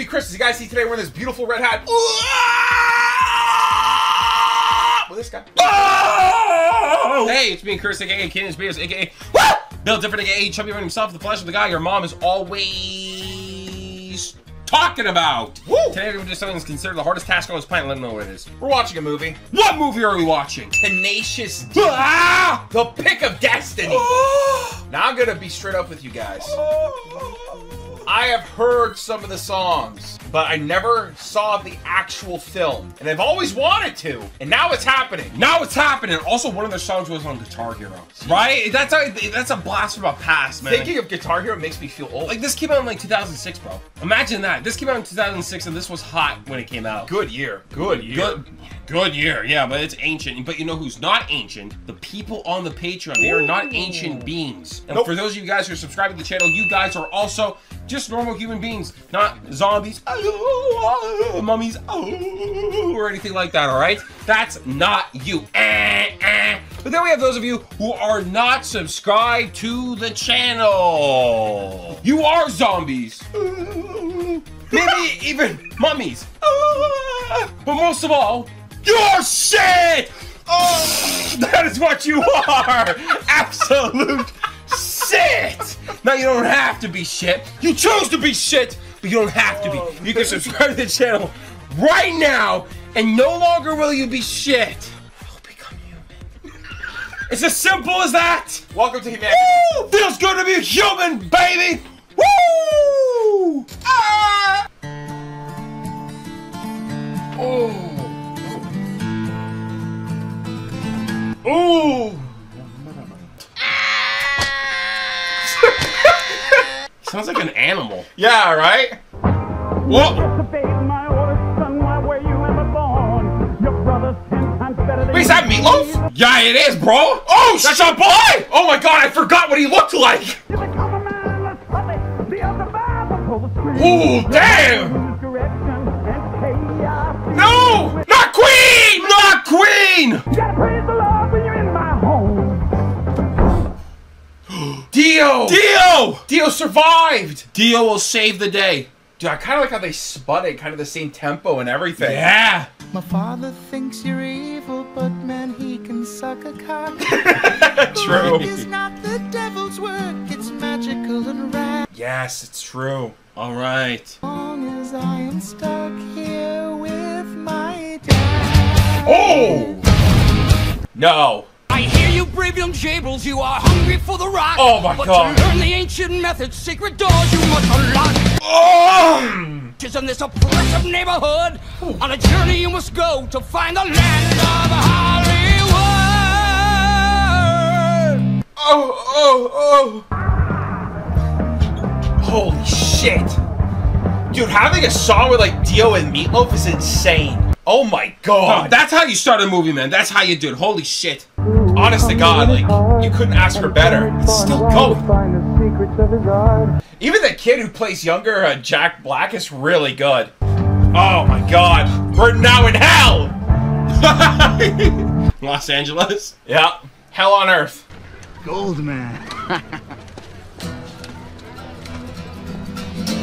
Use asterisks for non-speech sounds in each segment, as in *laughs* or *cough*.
be Chris. As you guys see today, wearing this beautiful red hat. Ah! With this guy. Oh! Hey, it's me, Chris, aka Kidney Spears, aka Bill Different, aka Chubby Man himself, the flesh of the guy your mom is always talking about. Woo! Today we're going to do something that's considered the hardest task on this planet. Let them know what it is. We're watching a movie. What movie are we watching? Tenacious D. Ah! The Pick of Destiny. Ah! Now I'm gonna be straight up with you guys. Ah! I have heard some of the songs, but I never saw the actual film. And I've always wanted to. And now it's happening. Now it's happening. Also, one of their songs was on Guitar Hero, right? That's a that's a blast from a past, man. Thinking of Guitar Hero makes me feel old. like this came out in like 2006, bro. Imagine that. This came out in 2006, and this was hot when it came out. good year. Good year. Good, good year, yeah, but it's ancient. But you know who's not ancient? The people on the Patreon. They are not ancient beings. And Nope. for those of you guys who are subscribing to the channel, you guys are also just normal human beings, not zombies, oh, mummies, oh, or anything like that. All right, that's not you. Eh, eh. But then we have those of you who are not subscribed to the channel. You are zombies. Maybe even mummies. But most of all, you're shit! Oh, that is what you are! Absolute shit! Now you don't have to be shit. You chose to be shit, but you don't have to be. You can subscribe to the channel right now, and no longer will you be shit. You'll become human. It's as simple as that! Welcome to humanity. Woo! Feels good to be human, baby! Woo! Ah! Oh. Ooh. Sounds like an animal. Yeah, right? Whoa! Wait, is that Meatloaf? Yeah, it is, bro. Oh, That's shit. our boy. Oh my god, I forgot what he looked like! Ooh, damn! Dio! Dio. Dio survived! Dio will save the day. Dude, I kind of like how they spun it, kind of the same tempo and everything. Yeah. My father thinks you're evil, but man, he can suck a cock. *laughs* True. It's not the devil's work, it's magical and right. Yes, it's true. All right. As long as I am stuck here with my dad. Oh! No. I hear you, brave young jables, you are hungry for the rock. Oh my but God. to learn the ancient methods, secret doors you must unlock. Oh! Tis in this oppressive neighborhood, on a journey you must go to find the land of Hollywood. Oh, oh, oh. Holy shit. Dude, having a song with like Dio and Meatloaf is insane. Oh my god. that's how you start a movie, man. That's how you do it. Holy shit. Honest to God, like, you couldn't ask for better. It's still going. Even the kid who plays younger uh, Jack Black is really good. Oh my god. We're now in hell! *laughs* Los Angeles. Yeah. Hell on earth. Goldman.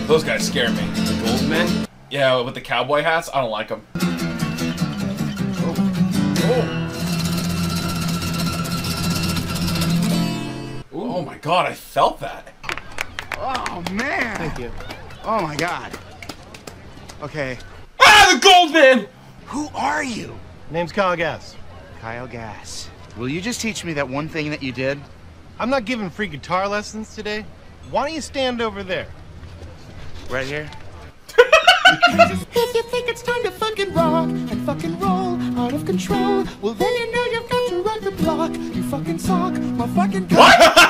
Those guys scare me. The Goldman. Yeah, with the cowboy hats, I don't like them. Oh my god, I felt that. Oh man! Thank you. Oh my god. Okay. Ah, the Goldman. Who are you? Name's Kyle Gass. Kyle Gass. Will you just teach me that one thing that you did? I'm not giving free guitar lessons today. Why don't you stand over there? Right here? If you think it's time to fucking rock and fucking roll out of control, well then you know you've got to run the block. You fucking suck, my fucking god.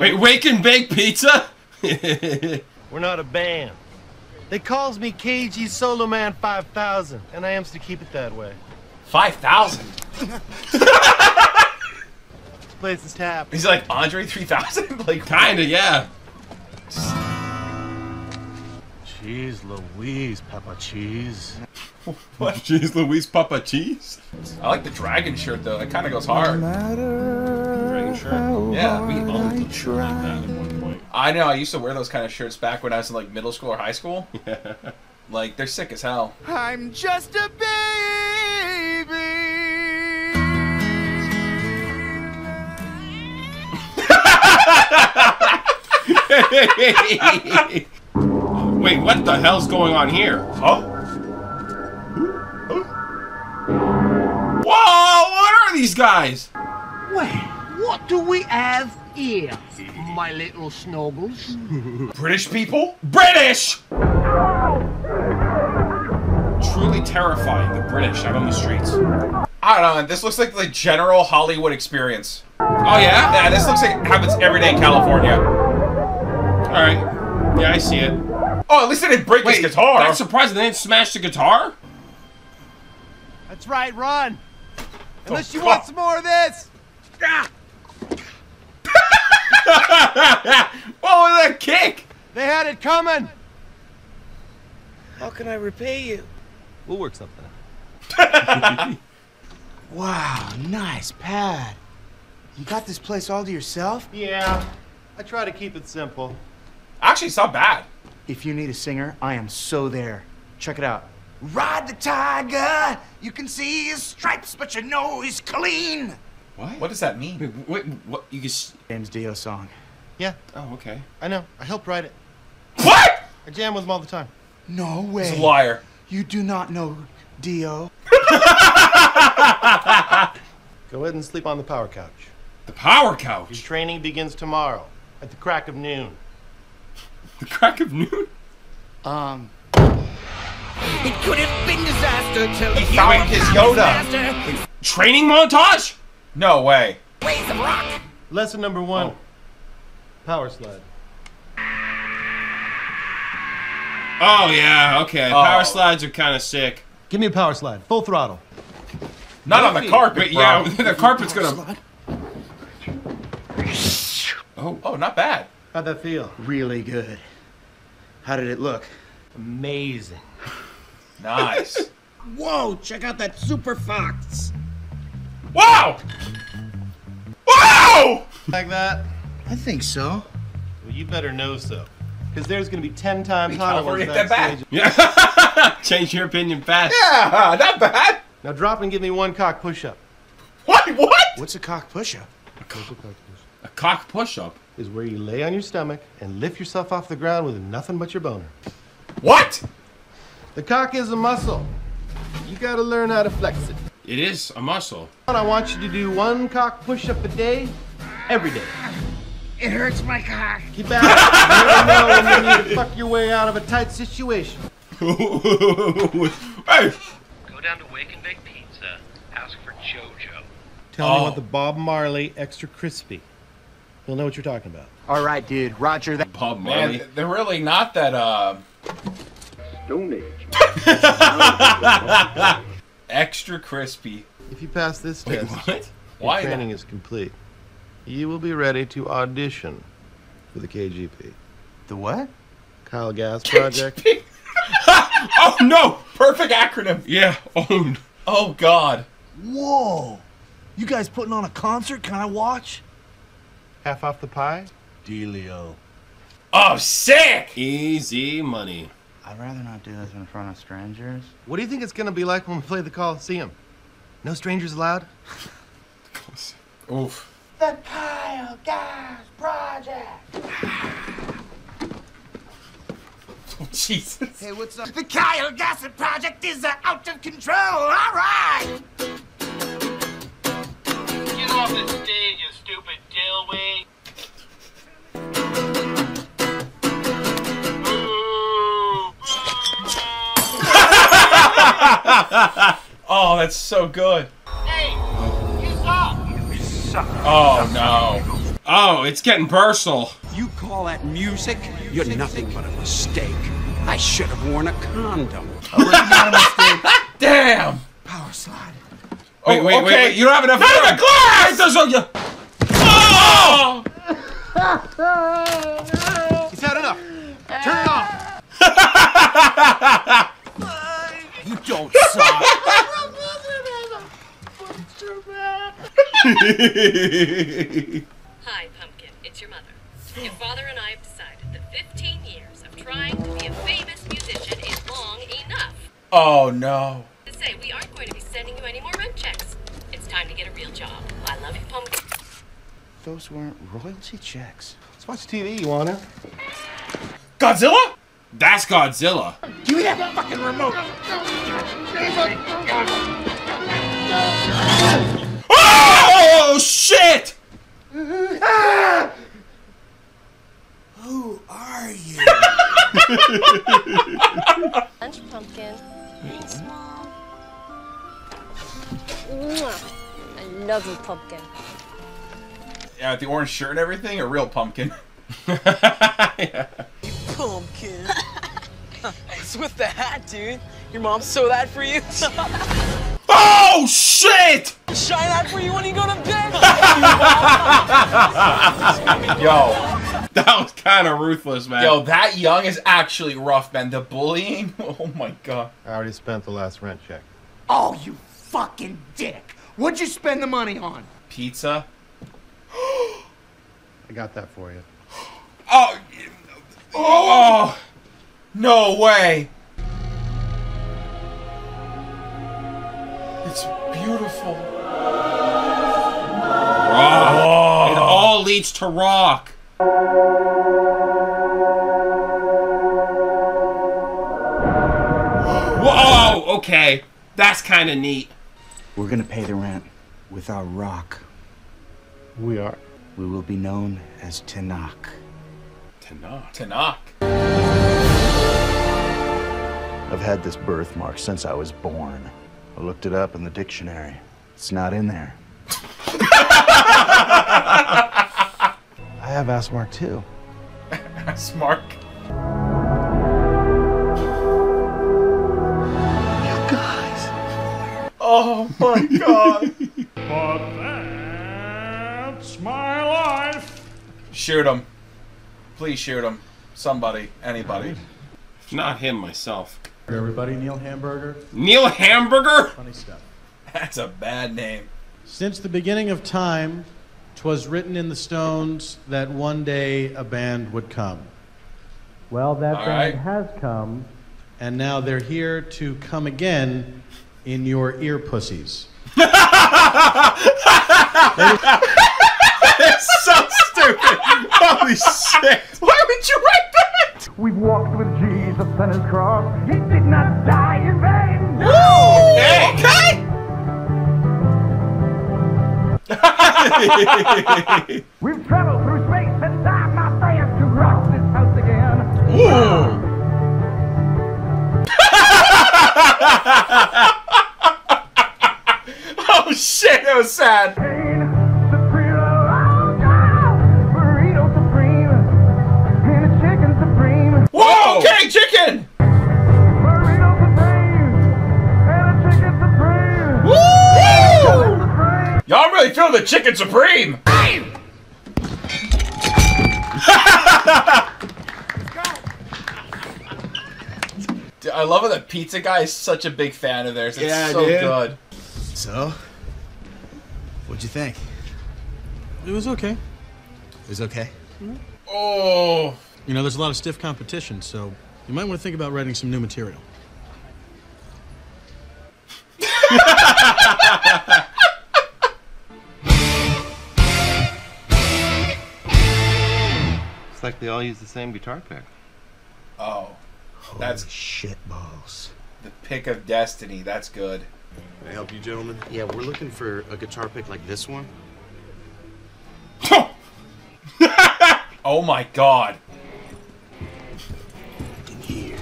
Wait, wake and bake pizza. *laughs* We're not a band. They calls me KG Solo Man 5000, and I am to keep it that way. 5,000. *laughs* this Place is tapped. He's like Andre 3000. *laughs* like Kinda, yeah. Cheese Louise, Papa Cheese. *laughs* what? Cheese Louise Papa Cheese. I like the dragon shirt though. It kind of goes hard. Dragon shirt. Yeah. We owned something like that at one point. I know. I used to wear those kind of shirts back when I was in like middle school or high school. *laughs* Yeah. Like they're sick as hell. I'm just a baby. *laughs* Wait, what the hell's going on here? Oh. Whoa, what are these guys? Well, what do we have here, my little snoggles? *laughs* British people? British! Truly terrifying, the British out on the streets. I don't know. This looks like the general Hollywood experience. Oh, yeah? Yeah, this looks like it happens every day in California. Alright. Yeah, I see it. Oh, at least they didn't break Wait, his guitar. that's surprising they didn't smash the guitar? That's right, run. Unless oh, you want some more of this. *laughs* What was that kick? They had it coming. How can I repay you? We'll work something out. *laughs* Wow, nice pad. You got this place all to yourself? Yeah. I try to keep it simple. Actually, it's not bad. If you need a singer, I am so there. Check it out. Ride the tiger. You can see his stripes, but you know he's clean. What? What does that mean? Wait, wait, what? You just. James Dio song. Yeah, Oh, okay. I know. I helped write it. What? I jam with him all the time. No way. He's a liar. You do not know Dio. *laughs* Go ahead and sleep on the power couch. The power Your couch. training begins tomorrow at the crack of noon. The crack of noon? Um, It could have been disaster till He found his Yoda. Training montage? No way. Ways of rock. Lesson number one. Power slide. Oh, yeah, okay. Oh. Power slides are kind of sick. Give me a power slide. Full throttle. Not on the carpet, bro. yeah, *laughs* the carpet's gonna. Oh, Oh, not bad. How'd that feel? really good. How did it look? Amazing. *laughs* Nice. Whoa, check out that super fox. wow! Wow! Like that? I think so. Well, you better know so. Because there's going to be 10 times hotter ones that bad. backstage. *laughs* Yeah. Change your opinion fast. Yeah, not bad. Now drop and give me one cock push-up. What? What? What's a cock push-up? A cock, a cock push up. Is where you lay on your stomach and lift yourself off the ground with nothing but your boner. What? The cock is a muscle. You got to learn how to flex it. It is a muscle. I want you to do one cock push-up a day, every day. It hurts my cock. Keep at it. You never know when you need to fuck your way out of a tight situation. *laughs* hey! Go down to Wake and Bake Pizza. Ask for JoJo. Tell me Oh. what the Bob Marley extra crispy. He'll know what you're talking about. All right, dude. Roger that. Bob Marley. Man, they're really not that, uh, Stone Age. *laughs* extra crispy. If you pass this Wait, test, what? your Why training is complete. You will be ready to audition for the KGP. The what? Kyle Gass Project. *laughs* Oh no! Perfect acronym. Yeah, owned. Oh, God. Whoa. You guys putting on a concert? Can I watch? Half off the pie? Dealio. Oh, sick! Easy money. I'd rather not do this in front of strangers. What do you think it's gonna be like when we play the Coliseum? No strangers allowed? *laughs* Oof. The Kyle Gass Project. *laughs* Jesus. Hey, what's up? The Kyle Gass Project is uh, out of control. All right. Get off the stage, you stupid dillwig. *laughs* Oh, that's so good. Hey, you suck. Oh, no. Oh, it's getting personal. You call that music? You're nothing but a mistake. I should have worn a condom. *laughs* Damn! Power slide. Wait, Oh, wait, wait, oh, okay. wait. You don't have enough Not room. enough glass! Wait, no-! He's had enough. Turn it off. *laughs* You don't suck. *laughs* Hi, Pumpkin. It's your mother. Your father and I have decided that 15 years of trying to be a famous musician is long enough. Oh no. To say we aren't going to be sending you any more rent checks. It's time to get a real job. I love you, Pumpkin. Those weren't royalty checks. Let's watch TV, you wanna? Godzilla? That's Godzilla. Give me that fucking remote. Oh shit! Who are you? Lunch, Pumpkin. I love you, Pumpkin. Yeah, with the orange shirt and everything, a real pumpkin. *laughs* Pumpkin. it's with the hat, dude. Your mom sew that for you. *laughs* Oh shit! Shine that for you when you go to bed. *laughs* Yo, That was kind of ruthless, man. yo, that young is actually rough, man. The bullying. Oh my god. I already spent the last rent check. Oh, you fucking dick. What'd you spend the money on? Pizza. I got that for you. Oh. Oh. No way. It's beautiful. Rock. It all leads to rock. Whoa, okay. That's kind of neat. We're gonna pay the rent with our rock. We are. We will be known as Tanakh. Tanakh. Tanakh. I've had this birthmark since I was born. I looked it up in the dictionary. It's not in there. *laughs* I have Asmark too. Smart. You guys. Oh my god. *laughs* shoot him. Please shoot him. Somebody. Anybody. Not him, myself. Everybody, Neil Hamburger. Neil Hamburger? Funny stuff. That's a bad name. Since the beginning of time, 'twas written in the stones that one day a band would come. Well, that All band right. has come, and now they're here to come again in your ear pussies. *laughs* It's so stupid. Holy shit. Why would you write that? We've walked with Jesus and his cross. He did not die in vain. No. Okay. We've *laughs* chicken supreme. Dude, I love it that pizza guy is such a big fan of theirs. It's Yeah, so dude. good. So, what'd you think? It was okay. It was okay. Mm-hmm. Oh. You know, there's a lot of stiff competition, so you might want to think about writing some new material. *laughs* like they all use the same guitar pick. Oh. That's shit balls. the pick of destiny. That's good. Can I help you, gentlemen? Yeah, we're looking for a guitar pick like this one. *laughs* Oh my god. In here.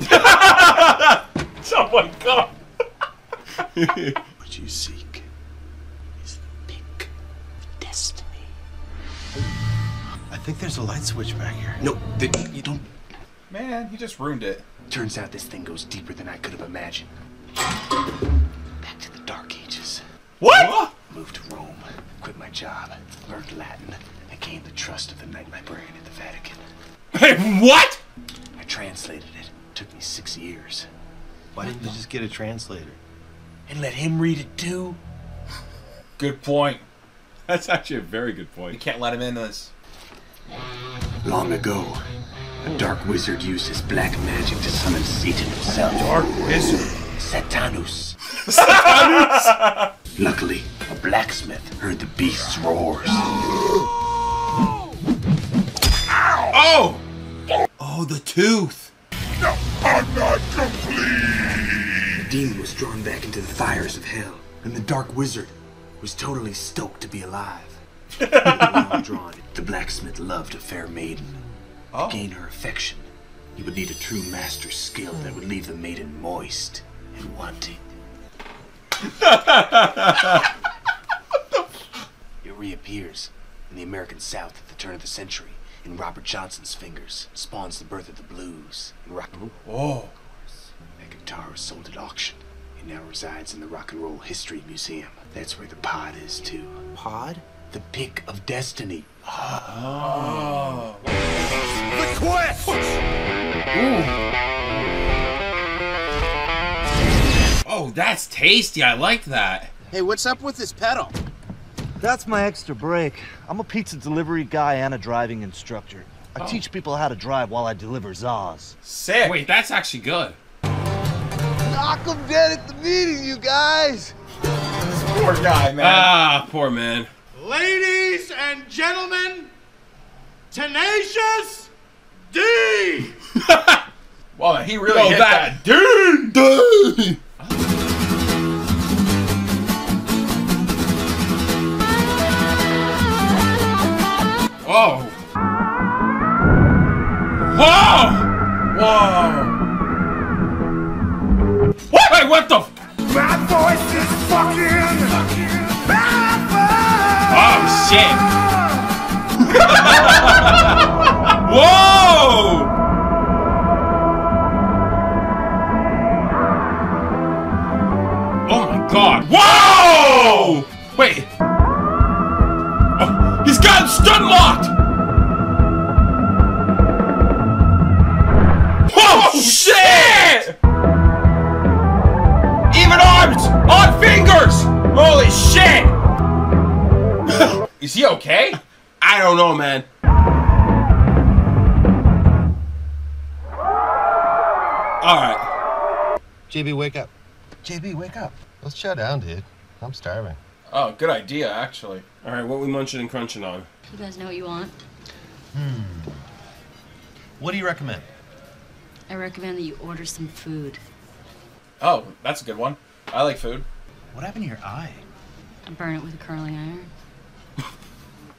*laughs* oh my god. what you seek think there's a light switch back here. No, the, you don't. Man, you just ruined it. Turns out this thing goes deeper than I could have imagined. Back to the Dark Ages. What? Moved to Rome, quit my job, learned Latin, and gained the trust of the Night Librarian at the Vatican. Hey, what? I translated it. Took me six years. Why didn't you just get a translator? And let him read it too? Good point. That's actually a very good point. You can't let him in this. Long ago, a dark wizard used his black magic to summon Satan himself. Dark wizard. Satanus. *laughs* Satanus? Luckily, a blacksmith heard the beast's roars. *gasps* Oh! Oh, the tooth. No, I'm not complete! The demon was drawn back into the fires of hell, and the dark wizard was totally stoked to be alive. Long drawn, the blacksmith loved a fair maiden. To gain her affection, he would need a true master's skill that would leave the maiden moist and wanting. It reappears in the American South at the turn of the century in Robert Johnson's fingers. Spawns the birth of the blues and rock and roll. Oh. That guitar was sold at auction. It now resides in the Rock and Roll History Museum. That's where the pod is too. Pod? The pick of destiny. Oh. The quest! Oh, that's tasty. I like that. Hey, what's up with this pedal? That's my extra brake. I'm a pizza delivery guy and a driving instructor. I Oh. teach people how to drive while I deliver Zaz. Sick. Wait, that's actually good. Knock 'em dead at the meeting, you guys! This Poor guy, man. Ah, poor man. Ladies and gentlemen, Tenacious D! *laughs* well, he really Yo, hit that- that. Dude. Oh. Whoa! Whoa. What? Wait, what the? f- My voice is fucking Oh shit! *laughs* Whoa! Oh my god! Whoa! Wait. Oh, he's gotten stun locked. Oh shit! Even arms on fingers. Holy shit! Is he okay? *laughs* I don't know, man. All right. JB, wake up. JB, wake up. Let's shut down, dude. I'm starving. Oh, good idea, actually. All right, what we munching and crunching on? You guys know what you want? Hmm. What do you recommend? I recommend that you order some food. Oh, that's a good one. I like food. What happened to your eye? I burn it with a curling iron.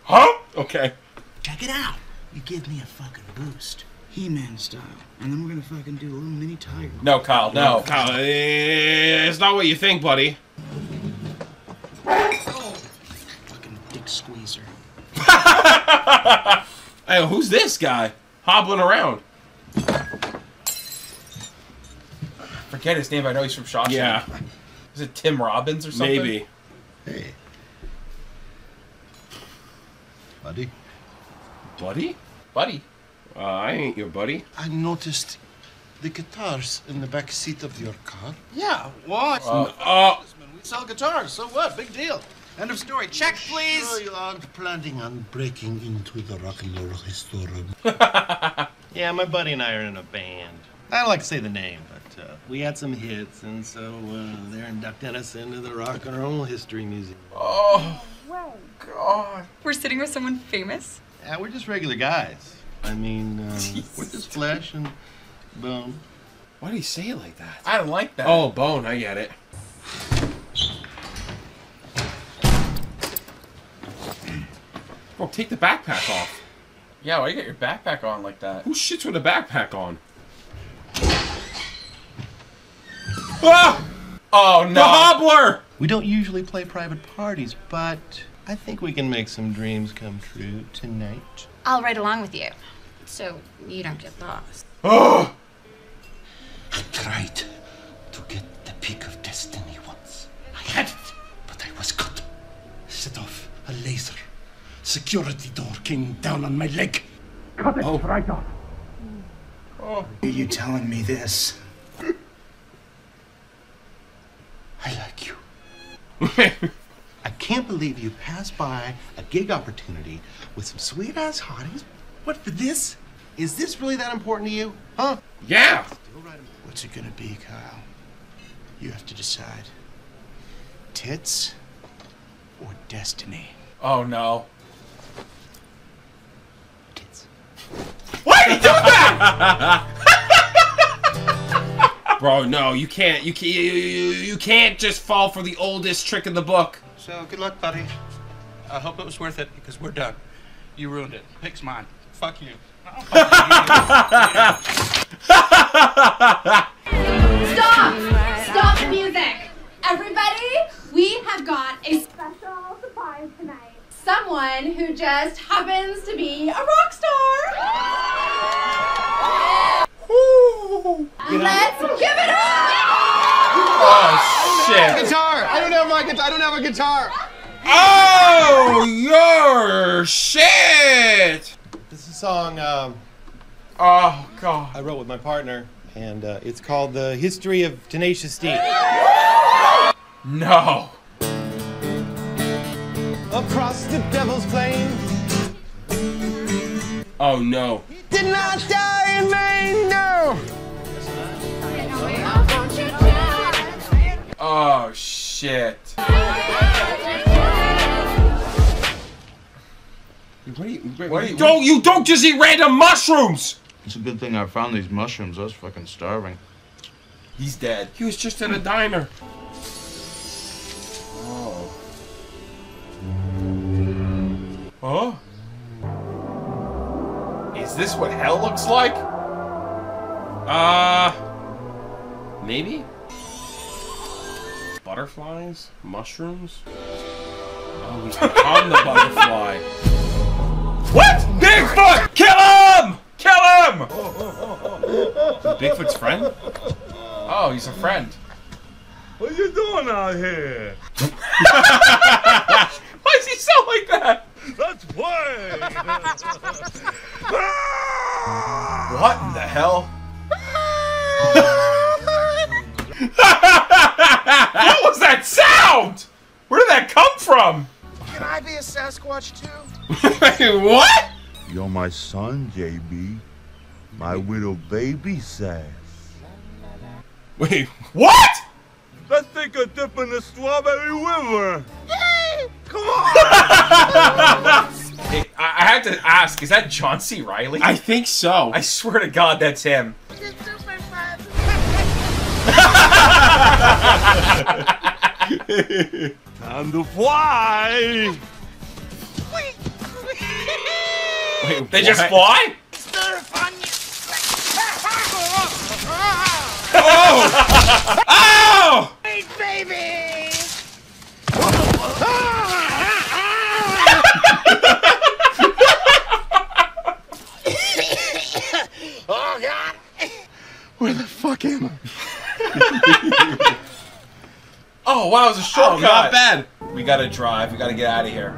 Huh? Okay. Check it out. You give me a fucking boost. He-Man style. And then we're gonna fucking do a little mini tiger. No, Kyle, no. Kyle, eh, it's not what you think, buddy. Fucking dick squeezer. *laughs* Hey, who's this guy hobbling around? Forget his name. I know he's from Shawshank. Yeah. Is it Tim Robbins or something? Maybe. Hey. Buddy? Buddy? Buddy. Uh, I ain't your buddy. I noticed the guitars in the back seat of your car. Yeah, what? Uh, We sell guitars, so what? Big deal. End of story. Check, please. Sure you aren't planning on breaking into the rock and roll history. *laughs* yeah, my buddy and I are in a band. I don't like to say the name, but uh, we had some hits, and so uh, they're inducting us into the Rock and Roll History Museum. Oh, God. We're sitting with someone famous? Yeah, we're just regular guys. I mean, uh, *laughs* we're just flesh and bone. Why do you say it like that? I don't like that. Oh, bone. I get it. Bro, take the backpack off. Yeah, why you got your backpack on like that? Who shits with a backpack on? Ah! Oh, no! The hobbler! We don't usually play private parties, but I think we can make some dreams come true tonight. I'll ride along with you. So you don't get lost. Oh! *gasps* I Tried to get the peak of destiny once. I had it, but I was cut. set off a laser. Security door came down on my leg. Cut it oh. right off. Oh. Are you telling me this? I like you. *laughs* I can't believe you passed by a gig opportunity with some sweet ass hotties. What for this? Is this really that important to you? Huh? Yeah. What's it gonna be, Kyle? You have to decide. Tits or destiny? Oh no. Tits. Why did you do that? *laughs* Bro, no, you can't. You can't. You, you, you can't just fall for the oldest trick in the book. So good luck, buddy. I hope it was worth it because we're done. You ruined it. Pick's mine. Fuck you. Stop! Stop the music! Everybody, we have got a special surprise tonight. Someone who just happens to be a rock star. Let's give it up! Oh shit! Guitar! I don't have my guitar. I don't have a guitar. Oh, your shit! This is a song um, Oh god. I wrote with my partner, and uh, it's called "The History of Tenacious D." No. Across the Devil's Plain, Oh no. did not die in vain. No. Oh shit. What do you, What do you- don't you don't just eat random mushrooms? It's a good thing I found these mushrooms. I was fucking starving. He's dead. He was just in a diner. Oh. Huh? Is this what hell looks like? Uh, maybe. Butterflies, mushrooms. Oh, he's become the butterfly. What? Bigfoot! Kill him! Kill him! Bigfoot's friend? Oh, he's a friend. What are you doing out here? *laughs* Why does he sound like that? Let's play. What in the hell? *laughs* *laughs* what was that sound? Where did that come from? Can I be a Sasquatch too? *laughs* what? You're my son, JB. My little baby says. Wait, what? Let's take a dip in the strawberry river. Come on! *laughs* Hey, I, have to ask, is that John C. Reilly? I think so. I swear to God, that's him. *laughs* Time to fly! Wait, they just fly? Oh! oh! Hey, baby! oh, God! Where the fuck am I? *laughs* Oh, wow, it was a shortcut. Oh, not bad. We gotta drive. We gotta get out of here.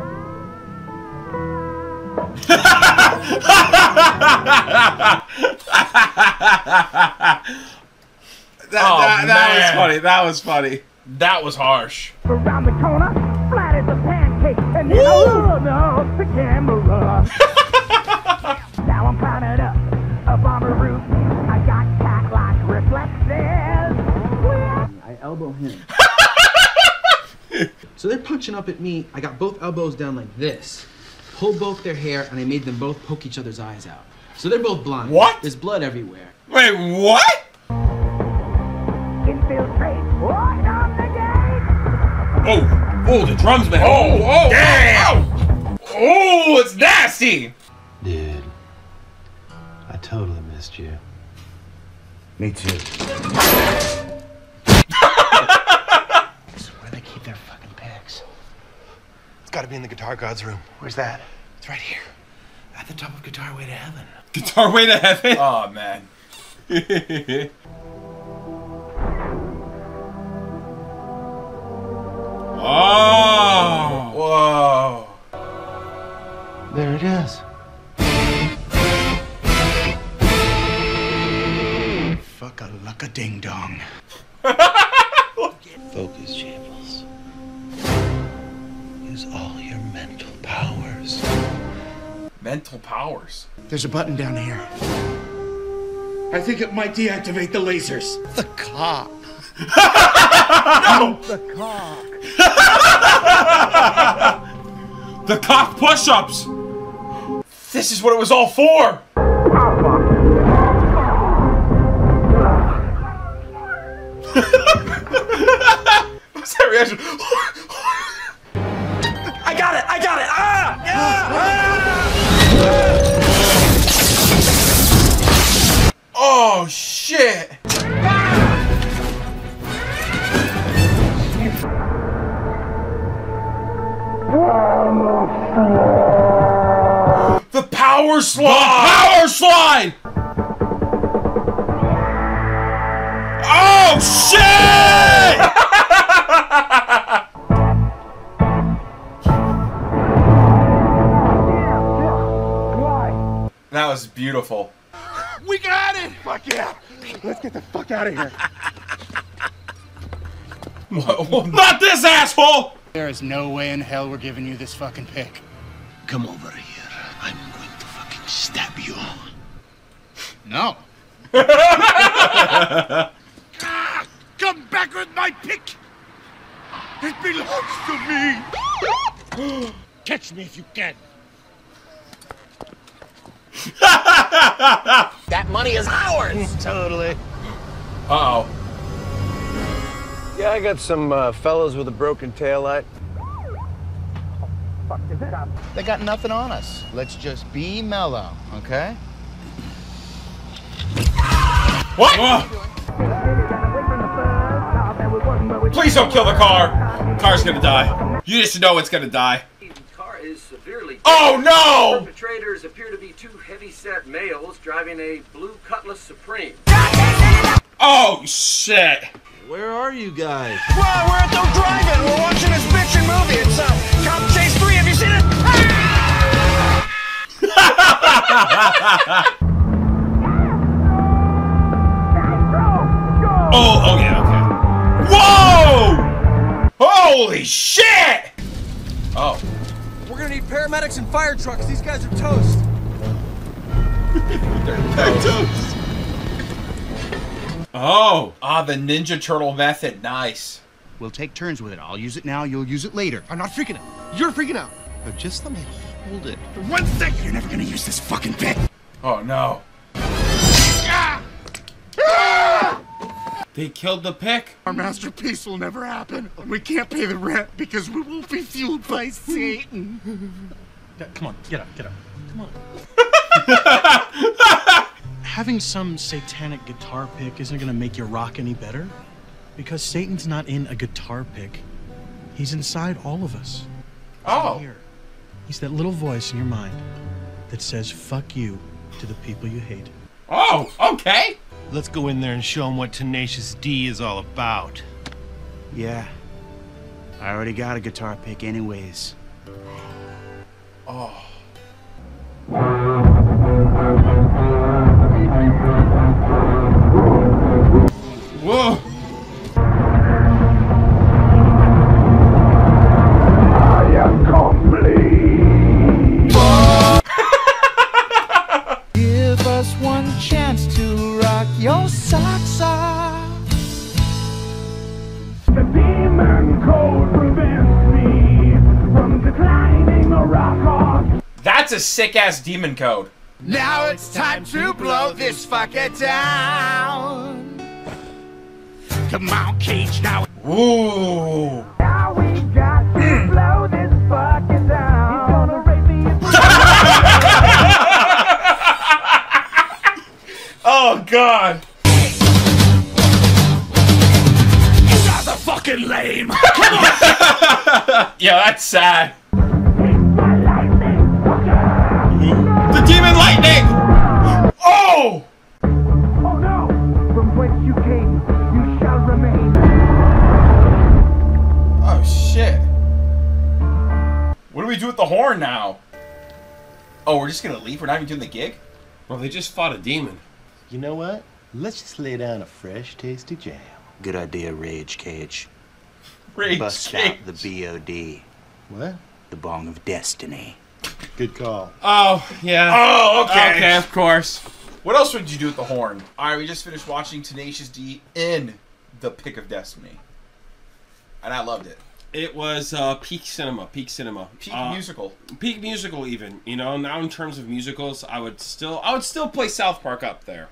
*laughs* That, Oh, that, that was funny. That was funny. That was harsh. Around the corner, flat as a pancake, and then I run off the camera. *laughs* now I'm climbing up, up on the roof. I got cat-like reflexes. I elbow him. *laughs* so they're punching up at me. I got both elbows down like this, pulled both their hair, and I made them both poke each other's eyes out. So they're both blind. What? There's blood everywhere. Wait, what? Infiltrate right on the gate. Oh, oh, the drums, man. Oh, oh, oh, damn! Oh, it's nasty! Dude, I totally missed you. Me too. gotta be in the Guitar God's room. Where's that? It's right here. At the top of Guitar Way to Heaven. Guitar Way to Heaven? oh, man. *laughs* oh! Whoa! There it is. Fuck a luck a ding dong. *laughs* Focus, Champlain. Use all your mental powers. Mental powers. There's a button down here. I think it might deactivate the lasers. The cock. no! *laughs* The cock. The cock push-ups. This is what it was all for. Oh shit! That was beautiful. We got it! Fuck yeah! Let's get the fuck out of here. Not this asshole! There is no way in hell we're giving you this fucking pick. Come over here. I'm going to fucking stab you. No. *laughs* Come back with my pick! It belongs to me! *gasps* Catch me if you can. *laughs* That money is ours! *laughs* totally. Uh oh. Yeah, I got some uh, fellows with a broken taillight. They got nothing on us. Let's just be mellow, okay? What? Please don't kill the car. Car's gonna die. You just know it's gonna die. car is severely Oh, no! Perpetrators appear to be two heavy-set males driving a blue Cutlass Supreme. Oh shit! Where are you guys? Well, we're at the drive-in. We're watching this bitchin' movie. It's uh, Cop Chase 3. Have you seen it? *laughs* Oh, oh yeah, okay. Whoa! Holy shit! Oh. We're gonna need paramedics and fire trucks. These guys are toast. *laughs* They're toast. Oh, ah, the Ninja Turtle method. Nice. We'll take turns with it. I'll use it now, you'll use it later. I'm not freaking out. You're freaking out. But just let me hold it. For one second, you're never gonna use this fucking bit. Oh no. They killed the pick. Our masterpiece will never happen. We can't pay the rent because we won't be fueled by Satan. Come on, get up, get up. Come on. *laughs* Having some satanic guitar pick isn't gonna make your rock any better. Because Satan's not in a guitar pick. He's inside all of us. Oh. Here. He's that little voice in your mind that says fuck you to the people you hate. Oh, okay. Let's go in there and show him what Tenacious D is all about. Yeah. I already got a guitar pick anyways. Oh. Sick ass demon code. Now it's time to blow this fucker down. Come on, Cage, now. Ooh. Now we got to mm. blow this fucker down. He's gonna rape me. *laughs* Oh god. You guys are fucking lame. *laughs* Yeah, that's sad. The lightning. Oh. Oh no! From whence you came, you shall remain. Oh shit. What do we do with the horn now? Oh, we're just gonna leave? We're not even doing the gig? Well, they just fought a demon. You know what? Let's just lay down a fresh, tasty jam. Good idea, Rage Cage. Rage Bust Cage. out the BOD. What? The Bong of Destiny. Good call. Oh, yeah. Oh, okay. Okay, of course. What else would you do with the horn? All right, we just finished watching Tenacious D in The Pick of Destiny, and I loved it. It was uh, peak cinema, peak cinema, Peak Uh, musical. peak musical. Even you know now in terms of musicals, I would still I would still play South Park up there.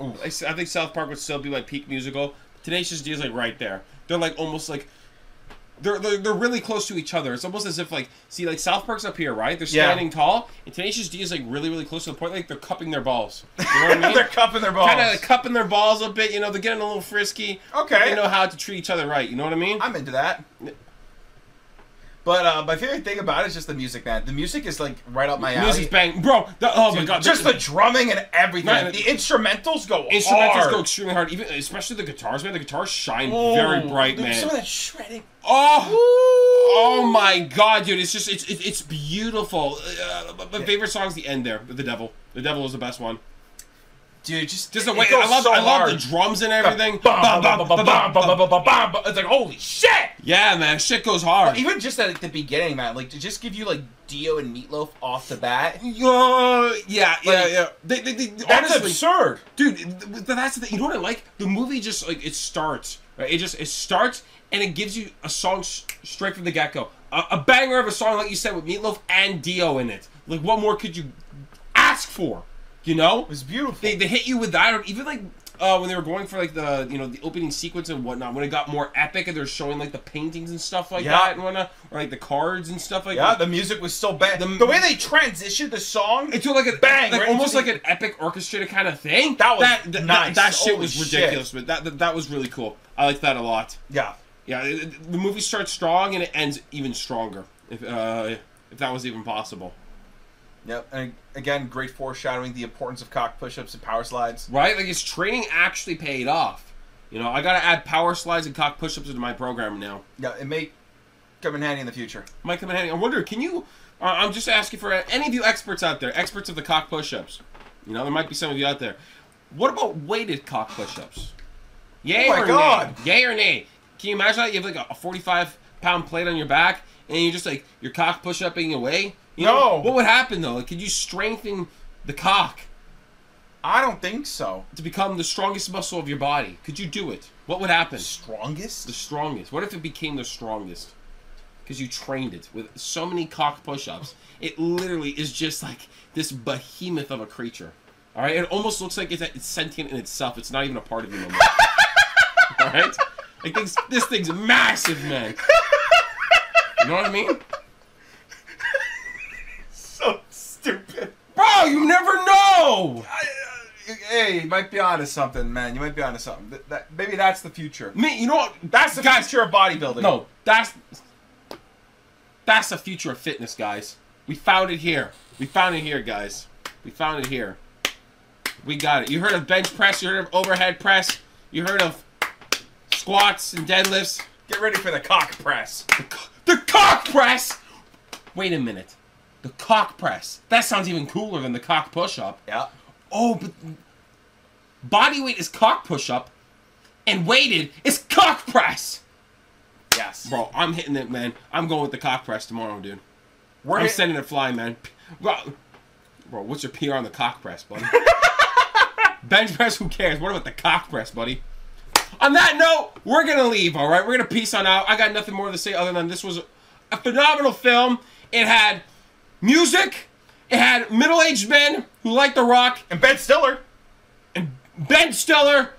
I think South Park would still be my peak musical. Tenacious D is like right there. They're like almost like. They're, they're, they're really close to each other. It's almost as if like see like South Park's up here, right? They're Yeah. standing tall, and Tenacious D is like really really close to the point like they're cupping their balls. You know what I *laughs* mean? They're cupping their balls. Kind of like cupping their balls a bit. You know, they're getting a little frisky. Okay. They know how to treat each other right. You know what I mean? I'm into that. But uh, my favorite thing about it is just the music, man. The music is like right up my alley. Music's bang, bro. the- oh my god, just the drumming and everything. Man, the instrumentals go Instrumentals hard. go extremely hard, even especially the guitars, man. The guitars shine Oh, very bright, dude, man. Some of that shredding. Oh, oh my god, dude! It's just it's it's, it's beautiful. Uh, my- my favorite song's the end there, the devil. The devil is the best one. Dude, just just the way I love, so I love the drums and everything. It's like holy shit. Yeah, man, shit goes hard. But even just at like, the beginning, man, like to just give you like Dio and Meatloaf off the bat. Yeah, yeah, like, yeah. yeah. They, they, they, that's honestly, absurd, dude. That's the thing. You know what I like? The movie just like it starts. Right? It just it starts and it gives you a song straight from the get go. A, a banger of a song, like you said, with Meatloaf and Dio in it. Like, what more could you ask for? You know, it was beautiful. They, they hit you with that. Even like uh, when they were going for like the you know the opening sequence and whatnot. When it got more epic and they're showing like the paintings and stuff like Yeah. that and whatnot, or like the cards and stuff like Yeah, that. the music was so bad. The, way they transitioned the song, into like a bang, like right almost like an epic orchestrated kind of thing. That was that, that, nice. That, shit Holy was shit. ridiculous, but that, that that was really cool. I like that a lot. Yeah, yeah. it- the movie starts strong and it ends even stronger. If uh, if that was even possible, Yep, and again, great foreshadowing the importance of cock push-ups and power slides. right? Like his training actually paid off. You know, I gotta add power slides and cock push-ups into my program now. Yeah, it may come in handy in the future. Might come in handy. I wonder, can you? Uh, I'm just asking for any of you experts out there, experts of the cock push-ups. You know, there might be some of you out there. What about weighted cock push-ups? Yay Oh my or God. nay? Yay or nay? Can you imagine that you have like a 45 pound plate on your back and you're just like your cock push-upping away? You know, No. what would happen though? Like, could you strengthen the cock? I don't think so. To become the strongest muscle of your body, could you do it? What would happen? Strongest? The strongest. What if it became the strongest? Because you trained it with so many cock push-ups. It literally is just like this behemoth of a creature. All right, it almost looks like it's, it's sentient in itself. It's not even a part of you no more. All right, like this, this thing's massive, man. You know what I mean? Stupid. Bro, you never know. Uh, hey, you might be onto something, man. You might be onto something. That, that, maybe that's the future. Me, you know what? That's the Guys- future of bodybuilding. No, that's that's the future of fitness, guys. We found it here. We found it here, guys. We found it here. We got it. You heard of bench press? You heard of overhead press? You heard of squats and deadlifts? Get ready for the cock press. The cock press. Wait a minute. The cock press. That sounds even cooler than the cock push up. Yeah. Oh, but body weight is cock push up, and weighted is cock press. Yes. Bro, I'm hitting it, man. I'm going with the cock press tomorrow, dude. We're I'm sending it flying, man. Bro, bro, what's your PR on the cock press, buddy? *laughs* Bench press, who cares? What about the cock press, buddy? On that note, we're gonna leave, all right? We're gonna peace on out. I got nothing more to say other than this was a phenomenal film. It had music. It had middle-aged men who liked The Rock and Ben Stiller and Ben Stiller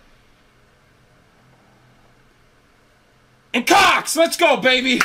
and Cox. Let's go, baby.